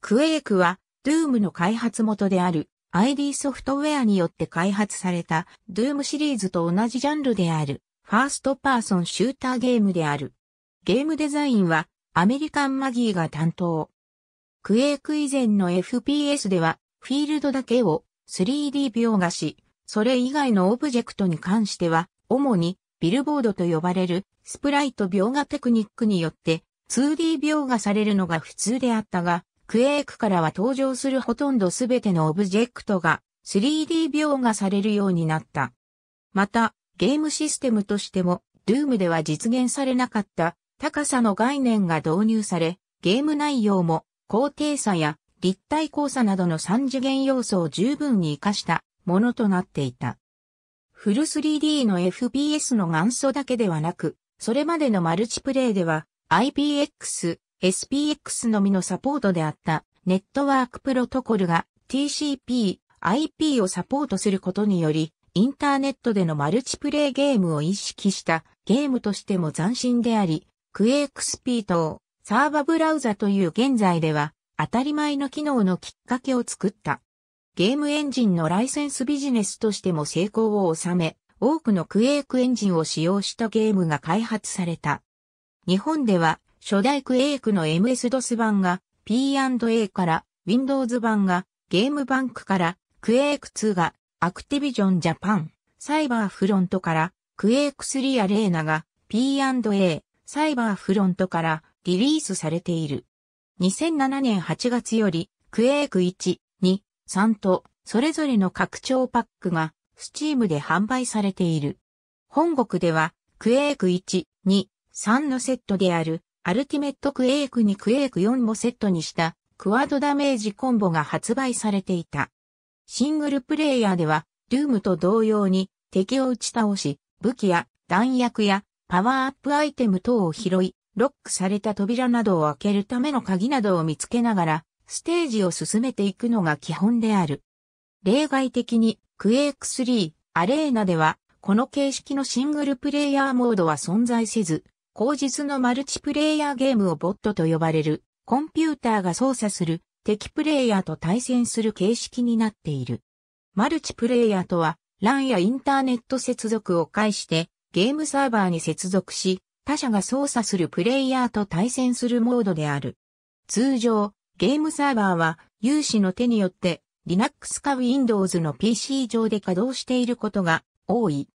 クエイクは、ドゥームの開発元である ID ソフトウェアによって開発されたドゥームシリーズと同じジャンルであるファーストパーソンシューターゲームである。ゲームデザインはアメリカンマギーが担当。クエイク以前の FPS ではフィールドだけを 3D 描画し、それ以外のオブジェクトに関しては主にビルボードと呼ばれるスプライト描画テクニックによって 2D 描画されるのが普通であったが、クエイクからは登場するほとんどすべてのオブジェクトが 3D 描画されるようになった。また、ゲームシステムとしても、ドゥームでは実現されなかった高さの概念が導入され、ゲーム内容も高低差や立体交差などの三次元要素を十分に活かしたものとなっていた。フル 3D の FPS の元祖だけではなく、それまでのマルチプレイでは IPX、SPX のみのサポートであったネットワークプロトコルが TCP、IP をサポートすることにより、インターネットでのマルチプレイゲームを意識したゲームとしても斬新であり、クエイクスピートサーバブラウザという現在では当たり前の機能のきっかけを作った。ゲームエンジンのライセンスビジネスとしても成功を収め、多くのクエイクエンジンを使用したゲームが開発された。日本では初代クエイクの MS-DOS 版が P&A から Windows 版がゲームバンクからクエイク2がアクティビジョンジャパンサイバーフロントからクエイク3アレーナが P&A サイバーフロントからリリースされている。2007年8月よりクエイク1、2、3とそれぞれの拡張パックがスチームで販売されている。本国ではクエイク1、2、3のセットであるアルティメットクエイクにクエイク4もセットにしたクワードダメージコンボが発売されていた。シングルプレイヤーでは、ドゥームと同様に敵を打ち倒し、武器や弾薬やパワーアップアイテム等を拾い、ロックされた扉などを開けるための鍵などを見つけながら、ステージを進めていくのが基本である。例外的に、クエイク3、アレーナでは、この形式のシングルプレイヤーモードは存在せず、後日のマルチプレイヤーゲームをボットと呼ばれるコンピューターが操作する敵プレイヤーと対戦する形式になっている。マルチプレイヤーとは LAN やインターネット接続を介してゲームサーバーに接続し他者が操作するプレイヤーと対戦するモードである。通常、ゲームサーバーは有志の手によって Linux か Windows の PC 上で稼働していることが多い。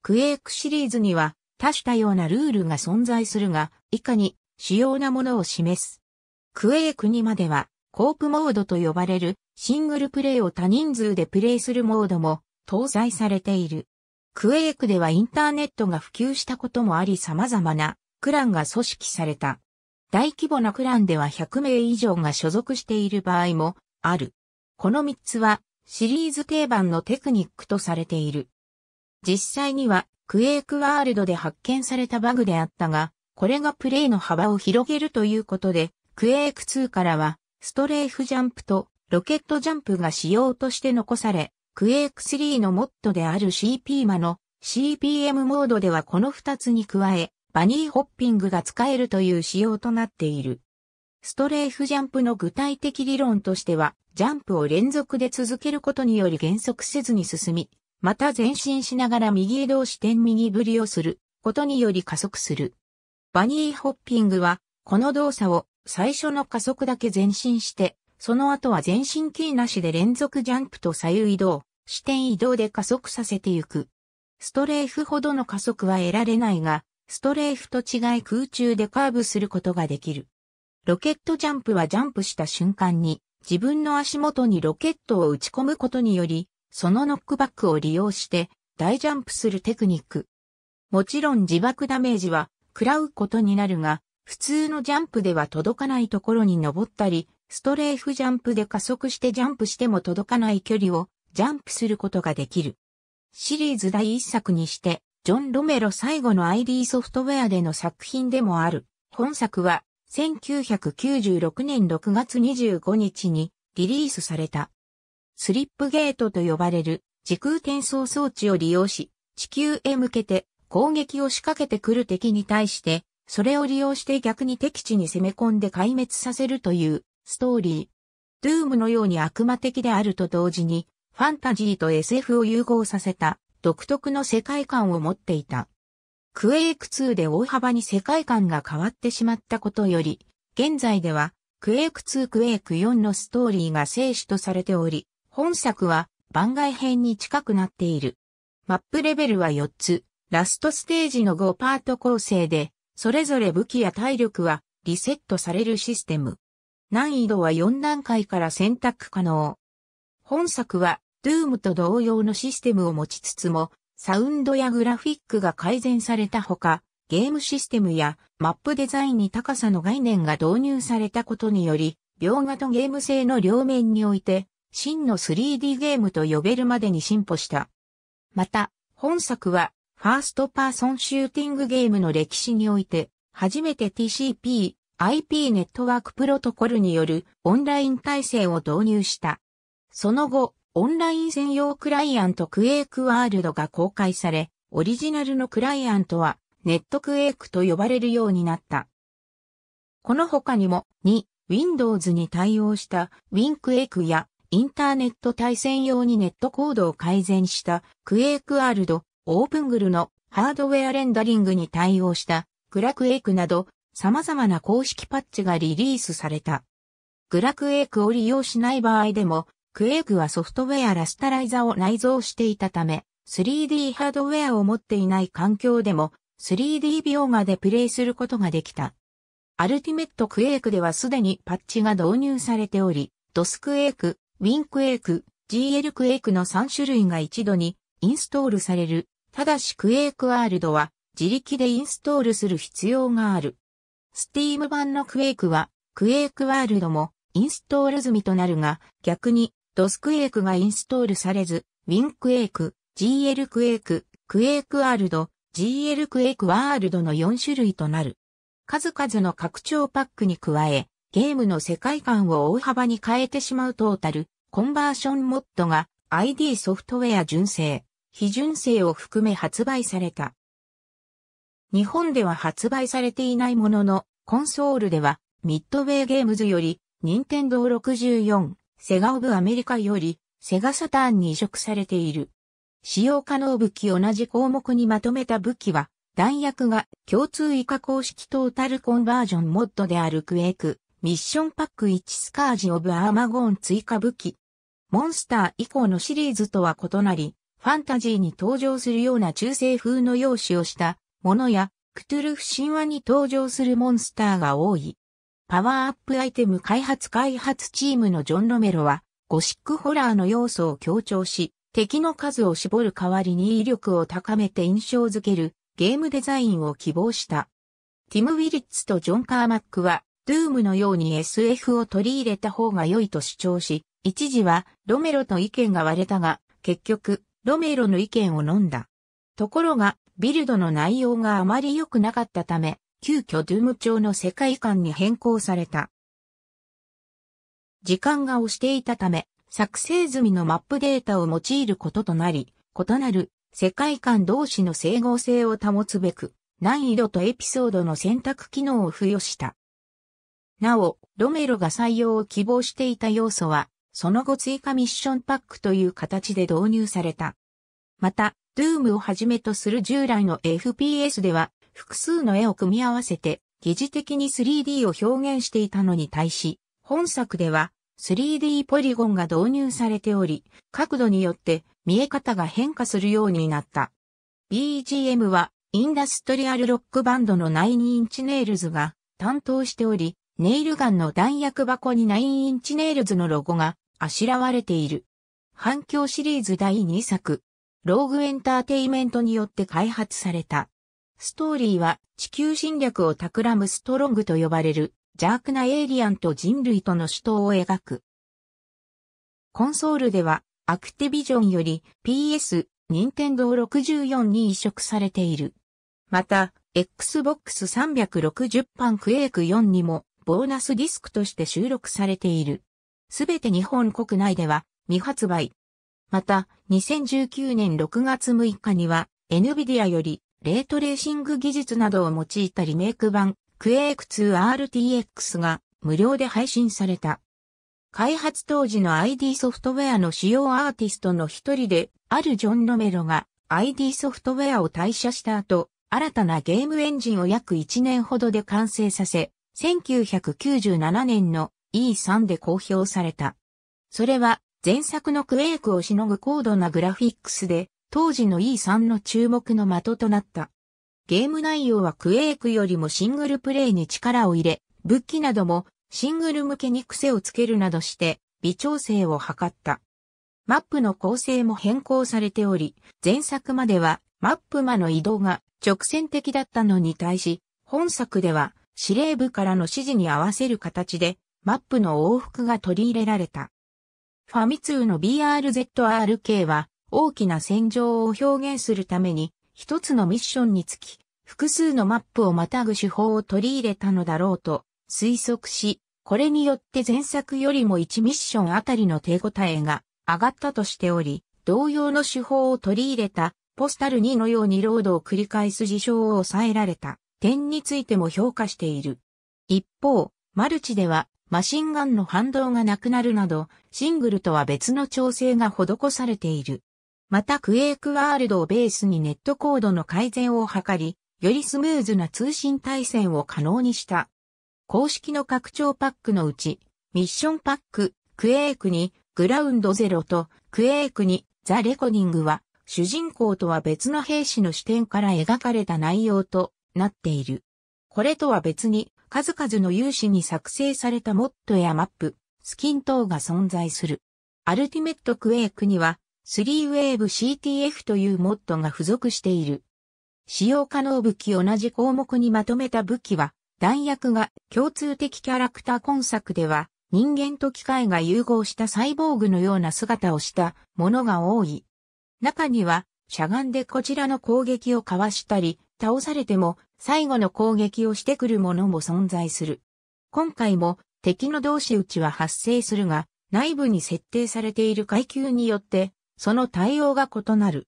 クエイクシリーズには多種多様なルールが存在するが、以下に主要なものを示す。クエイクにまでは、コープモードと呼ばれるシングルプレイを多人数でプレイするモードも搭載されている。クエイクではインターネットが普及したこともあり様々なクランが組織された。大規模なクランでは100名以上が所属している場合もある。この3つはシリーズ定番のテクニックとされている。実際にはクエイクワールドで発見されたバグであったが、これがプレイの幅を広げるということで、クエイク2からは、ストレーフジャンプとロケットジャンプが仕様として残され、クエイク3のモッドである CP マの CPM モードではこの2つに加え、バニーホッピングが使えるという仕様となっている。ストレーフジャンプの具体的理論としては、ジャンプを連続で続けることにより減速せずに進み、また前進しながら右へ動視点右振りをすることにより加速する。バニーホッピングは、この動作を最初の加速だけ前進して、その後は前進キーなしで連続ジャンプと左右移動、視点移動で加速させてゆく。ストレーフほどの加速は得られないが、ストレーフと違い空中でカーブすることができる。ロケットジャンプはジャンプした瞬間に自分の足元にロケットを打ち込むことによりそのノックバックを利用して大ジャンプするテクニック。もちろん自爆ダメージは食らうことになるが、普通のジャンプでは届かないところに登ったり、ストレーフジャンプで加速してジャンプしても届かない距離をジャンプすることができる。シリーズ第一作にして、ジョン・ロメロ最後の ID ソフトウェアでの作品でもある。本作は1996年6月25日にリリースされた。スリップゲートと呼ばれる時空転送装置を利用し、地球へ向けて攻撃を仕掛けてくる敵に対して、それを利用して逆に敵地に攻め込んで壊滅させるというストーリー。ドゥームのように悪魔的であると同時に、ファンタジーと SF を融合させた独特の世界観を持っていた。クエイク2で大幅に世界観が変わってしまったことより、現在ではクエイク2クエイク4のストーリーが静止とされており、本作は番外編に近くなっている。マップレベルは4つ、ラストステージの5パート構成で、それぞれ武器や体力はリセットされるシステム。難易度は4段階から選択可能。本作は、ドゥームと同様のシステムを持ちつつも、サウンドやグラフィックが改善されたほか、ゲームシステムやマップデザインに高さの概念が導入されたことにより、描画とゲーム性の両面において、真の 3D ゲームと呼べるまでに進歩した。また、本作は、ファーストパーソンシューティングゲームの歴史において、初めて TCP/IP ネットワークプロトコルによるオンライン体制を導入した。その後、オンライン専用クライアントクエイクワールドが公開され、オリジナルのクライアントはネットクエイクと呼ばれるようになった。この他にも2、Windows に対応した WinQuake やインターネット対戦用にネットコードを改善したクエイクワールド、オープングルのハードウェアレンダリングに対応したクラクエイクなど様々な公式パッチがリリースされた。グラクエイクを利用しない場合でもクエイクはソフトウェアラスタライザを内蔵していたため、3D ハードウェアを持っていない環境でも 3D 描画でプレイすることができた。アルティメットクエイクではすでにパッチが導入されており、ドスクエイク、ウィンクエイク、GL クエイクの3種類が一度にインストールされる。ただしクエイクワールドは自力でインストールする必要がある。スティーム版のクエイクはクエイクワールドもインストール済みとなるが、逆にドスクエイクがインストールされず、ウィンクエイク、GL クエイク、クエイクワールド、GL クエイクワールドの4種類となる。数々の拡張パックに加え、ゲームの世界観を大幅に変えてしまうトータルコンバージョンモッドが ID ソフトウェア純正、非純正を含め発売された。日本では発売されていないものの、コンソールでは、ミッドウェイゲームズより、任天堂64、セガオブアメリカよりセガサターンに移植されている。使用可能武器同じ項目にまとめた武器は、弾薬が共通以下公式トータルコンバージョンモッドであるクエイク、ミッションパック1スカージオブアーマゴーン追加武器。モンスター以降のシリーズとは異なり、ファンタジーに登場するような中世風の容姿をしたものや、クトゥルフ神話に登場するモンスターが多い。パワーアップアイテム開発開発チームのジョン・ロメロは、ゴシックホラーの要素を強調し、敵の数を絞る代わりに威力を高めて印象づけるゲームデザインを希望した。ティム・ウィリッツとジョン・カーマックは、ドゥームのように SF を取り入れた方が良いと主張し、一時はロメロと意見が割れたが、結局、ロメロの意見を飲んだ。ところが、ビルドの内容があまり良くなかったため、急遽ドゥーム調の世界観に変更された。時間が押していたため、作成済みのマップデータを用いることとなり、異なる世界観同士の整合性を保つべく、難易度とエピソードの選択機能を付与した。なお、ロメロが採用を希望していた要素は、その後追加ミッションパックという形で導入された。また、ドゥームをはじめとする従来の FPS では、複数の絵を組み合わせて疑似的に 3D を表現していたのに対し、本作では 3D ポリゴンが導入されており、角度によって見え方が変化するようになった。BGM はインダストリアルロックバンドの9インチネイルズが担当しており、ネイルガンの弾薬箱に9インチネイルズのロゴがあしらわれている。反響シリーズ第2作、ローグエンターテイメントによって開発された。ストーリーは地球侵略を企むストログと呼ばれる邪悪なエイリアンと人類との死闘を描く。コンソールではアクティビジョンより PS、任天堂64に移植されている。また、Xbox 360版クエイク4にもボーナスディスクとして収録されている。すべて日本国内では未発売。また、2019年6月6日には NVIDIA よりレートレーシング技術などを用いたリメイク版クエイク 2RTX が無料で配信された。開発当時の ID ソフトウェアの主要アーティストの一人で、あるジョン・ロメロが ID ソフトウェアを退社した後、新たなゲームエンジンを約1年ほどで完成させ、1997年の E3 で公表された。それは前作のクエイクをしのぐ高度なグラフィックスで、当時の E3 の注目の的となった。ゲーム内容はクエイクよりもシングルプレイに力を入れ、武器などもシングル向けに癖をつけるなどして微調整を図った。マップの構成も変更されており、前作まではマップ間の移動が直線的だったのに対し、本作では司令部からの指示に合わせる形でマップの往復が取り入れられた。ファミ通の BRZRK は大きな戦場を表現するために一つのミッションにつき複数のマップをまたぐ手法を取り入れたのだろうと推測し、これによって前作よりも1ミッションあたりの手応えが上がったとしており、同様の手法を取り入れたポスタル2のようにロードを繰り返す事象を抑えられた点についても評価している。一方、マルチではマシンガンの反動がなくなるなど、シングルとは別の調整が施されている。またクエイクワールドをベースにネットコードの改善を図り、よりスムーズな通信対戦を可能にした。公式の拡張パックのうち、ミッションパック、クエイクに、グラウンドゼロと、クエイクに、ザ・レコディングは、主人公とは別の兵士の視点から描かれた内容となっている。これとは別に、数々の有志に作成されたモッドやマップ、スキン等が存在する。アルティメットクエイクには、3 Wave CTF というモッドが付属している。使用可能武器同じ項目にまとめた武器は、弾薬が共通的キャラクター今作では人間と機械が融合したサイボーグのような姿をしたものが多い。中にはしゃがんでこちらの攻撃をかわしたり、倒されても最後の攻撃をしてくるものも存在する。今回も敵の同士打ちは発生するが、内部に設定されている階級によってその対応が異なる。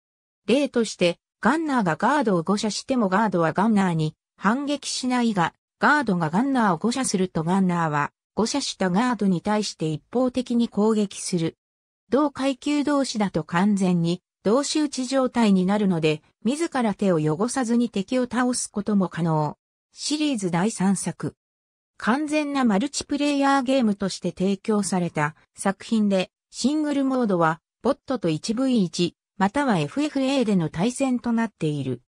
例として、ガンナーがガードを誤射してもガードはガンナーに反撃しないが、ガードがガンナーを誤射するとガンナーは誤射したガードに対して一方的に攻撃する。同階級同士だと完全に同士打ち状態になるので、自ら手を汚さずに敵を倒すことも可能。シリーズ第3作。完全なマルチプレイヤーゲームとして提供された作品で、シングルモードは、ボットと 1V1、または FFA での対戦となっている。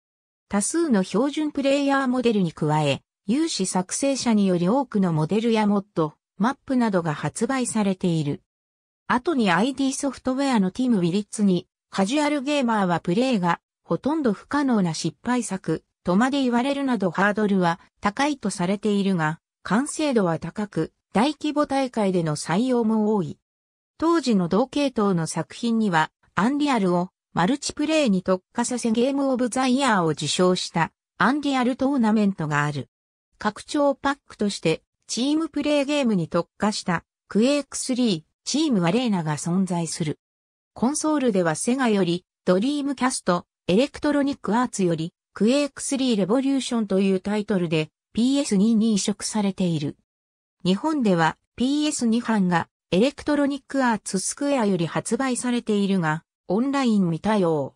多数の標準プレイヤーモデルに加え、有志作成者により多くのモデルやモッド、マップなどが発売されている。後に ID ソフトウェアのティム・ウィリッツに、カジュアルゲーマーはプレイがほとんど不可能な失敗作とまで言われるなどハードルは高いとされているが、完成度は高く、大規模大会での採用も多い。当時の同系統の作品には、アンリアルをマルチプレイに特化させゲームオブザイヤーを受賞したアンリアルトーナメントがある。拡張パックとしてチームプレイゲームに特化したクエイク3チームアレーナが存在する。コンソールではセガよりドリームキャスト、エレクトロニックアーツよりクエイク3レボリューションというタイトルで PS2 に移植されている。日本では PS2 版がエレクトロニックアーツスクエアより発売されているが、オンライン未対応。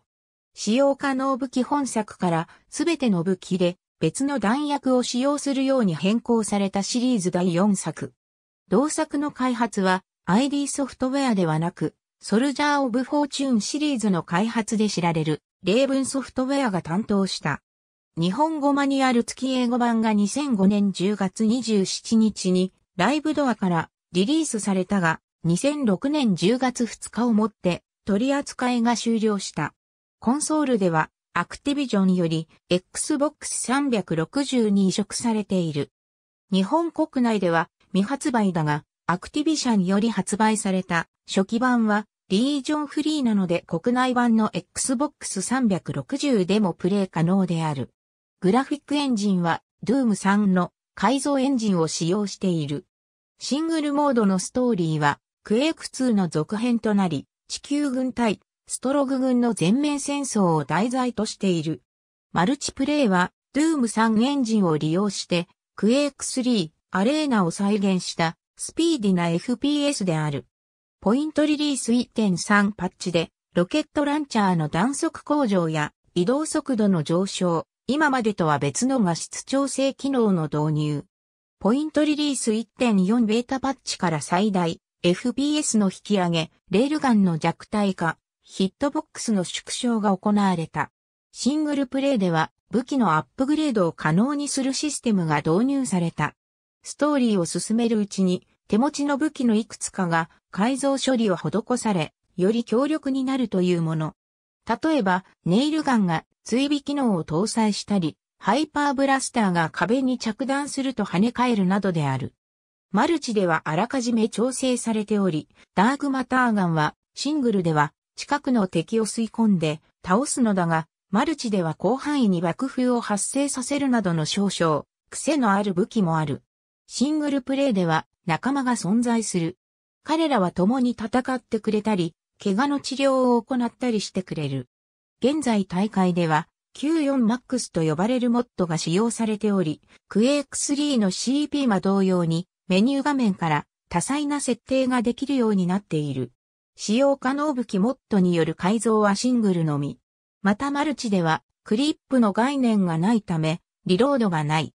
使用可能武器本作からすべての武器で別の弾薬を使用するように変更されたシリーズ第4作。同作の開発は ID ソフトウェアではなく、ソルジャー・オブ・フォーチューンシリーズの開発で知られる、レーブンソフトウェアが担当した。日本語マニュアル付き英語版が2005年10月27日にライブドアからリリースされたが、2006年10月2日をもって取り扱いが終了した。コンソールではアクティビジョンより Xbox 360に移植されている。日本国内では未発売だが、アクティビシャンより発売された初期版はリージョンフリーなので国内版の Xbox 360でもプレイ可能である。グラフィックエンジンは Doom 3の改造エンジンを使用している。シングルモードのストーリーはクエイク2の続編となり、地球軍対ストログ軍の全面戦争を題材としている。マルチプレイは、ドゥーム3エンジンを利用して、クエイク3、アレーナを再現したスピーディな FPS である。ポイントリリース1.3パッチで、ロケットランチャーの弾速向上や移動速度の上昇、今までとは別の画質調整機能の導入。ポイントリリース1.4ベータパッチから最大 FPS の引き上げ、レールガンの弱体化、ヒットボックスの縮小が行われた。シングルプレイでは武器のアップグレードを可能にするシステムが導入された。ストーリーを進めるうちに手持ちの武器のいくつかが改造処理を施され、より強力になるというもの。例えば、ネイルガンが追尾機能を搭載したり、ハイパーブラスターが壁に着弾すると跳ね返るなどである。マルチではあらかじめ調整されており、ダークマターガンはシングルでは近くの敵を吸い込んで倒すのだが、マルチでは広範囲に爆風を発生させるなどの少々、癖のある武器もある。シングルプレイでは仲間が存在する。彼らは共に戦ってくれたり、怪我の治療を行ったりしてくれる。現在大会では 94MAX と呼ばれるモッドが使用されており、クエイク3の CP マ同様にメニュー画面から多彩な設定ができるようになっている。使用可能武器モッドによる改造はシングルのみ。またマルチではクリップの概念がないため、リロードがない。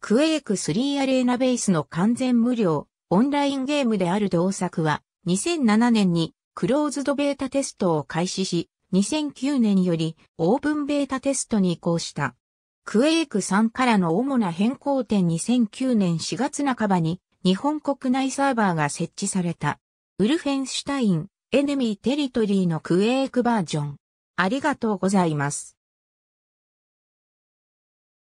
クエイク3アレーナベースの完全無料、オンラインゲームである同作は、2007年にクローズドベータテストを開始し、2009年よりオープンベータテストに移行した。クエイク3からの主な変更点2009年4月半ばに日本国内サーバーが設置された。ウルフェンシュタイン、エネミーテリトリーのクエイクバージョン。ありがとうございます。